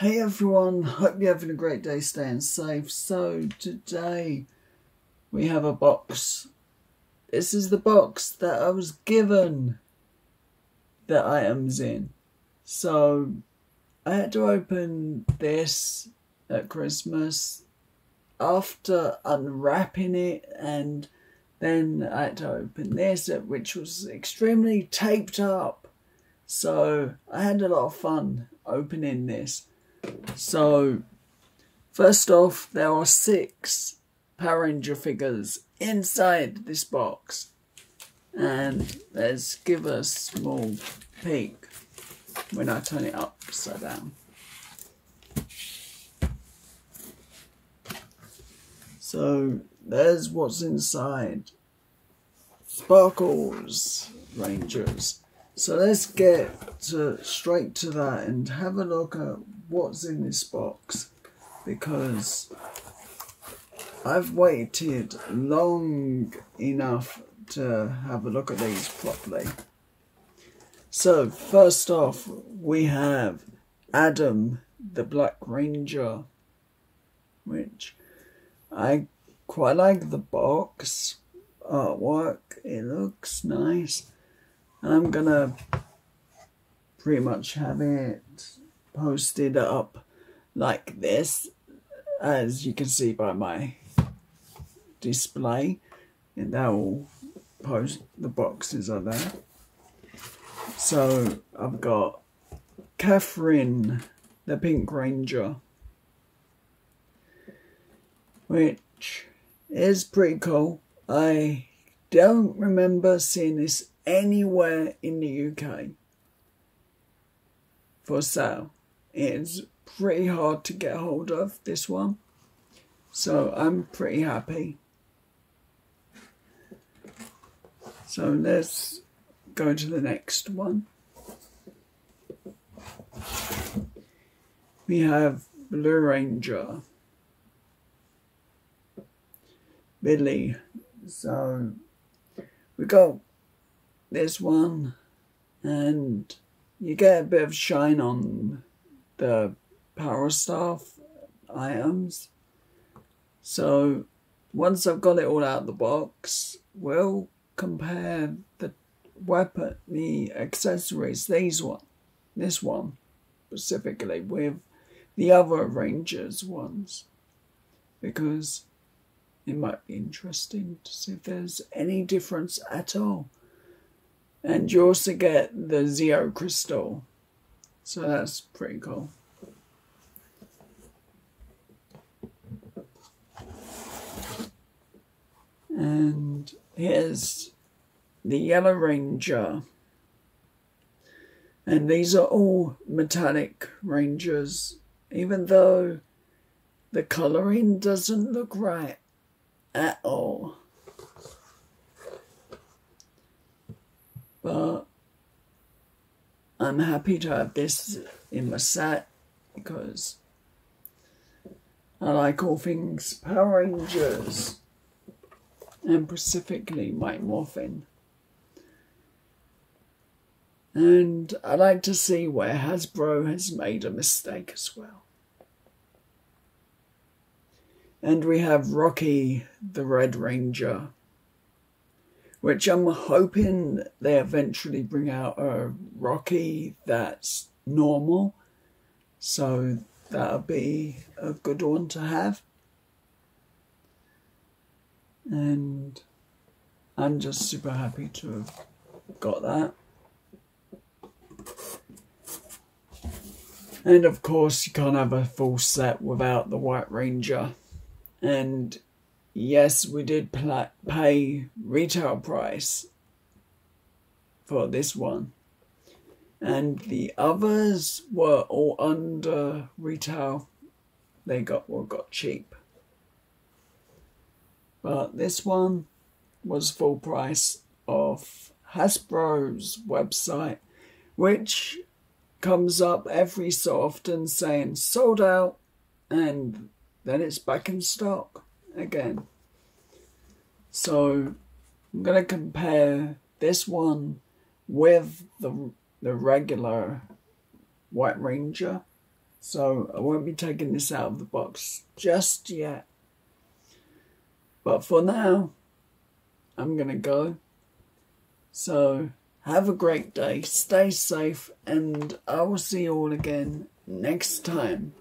Hey everyone, hope you're having a great day staying safe. So today we have a box. This is the box that I was given the items in. So I had to open this at Christmas after unwrapping it and then I had to open this which was extremely taped up. So I had a lot of fun opening this. So, first off, there are six Power Ranger figures inside this box. And let's give a small peek when I turn it upside down. So, there's what's inside. Sparkles Rangers. So let's get to, straight to that and have a look at what's in this box because I've waited long enough to have a look at these properly. So, first off, we have Adam the Black Ranger, which I quite like the box artwork, it looks nice. And I'm gonna pretty much have it posted up like this as you can see by my display. And that will post the boxes are there. So I've got Katherine the Pink Ranger which is pretty cool. I don't remember seeing this anywhere in the UK for sale it's pretty hard to get hold of this one. So I'm pretty happy. So let's go to the next one. We have Blue Ranger. Billy. So we got this one and you get a bit of shine on the power staff items. So once I've got it all out of the box, we'll compare the weapon, the accessories, these one, this one specifically with the other Rangers ones because it might be interesting to see if there's any difference at all. And you also get the Zeo Crystal. So that's pretty cool. And here's the Yellow Ranger. And these are all metallic Rangers, even though the colouring doesn't look right at all. But I'm happy to have this in my set because I like all things Power Rangers and specifically Mighty Morphin. And I like to see where Hasbro has made a mistake as well. And we have Rocky the Red Ranger which I'm hoping they eventually bring out a Rocky that's normal. So that'll be a good one to have. And I'm just super happy to have got that. And of course, you can't have a full set without the White Ranger. And yes, we did pay retail price for this one. And the others were all under retail. They got well got cheap. But this one was full price off Hasbro's website, which comes up every so often saying sold out and then it's back in stock again. So I'm going to compare this one with the, the regular White Ranger So I won't be taking this out of the box just yet. But for now, I'm going to go. So have a great day, stay safe, and I will see you all again next time.